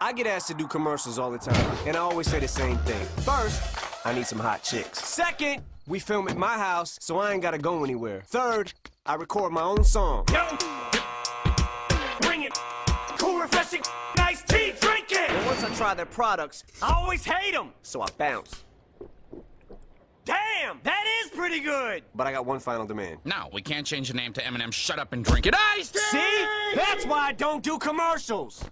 I get asked to do commercials all the time, and I always say the same thing. First, I need some hot chicks. Second, we film at my house, so I ain't gotta go anywhere. Third, I record my own song. Yo, bring it. Cool, refreshing, nice tea, drink it. And once I try their products, I always hate them. so I bounce. Damn, that is pretty good. But I got one final demand. No, we can't change the name to Eminem. Shut up and drink it. Ice See? That's why I don't do commercials.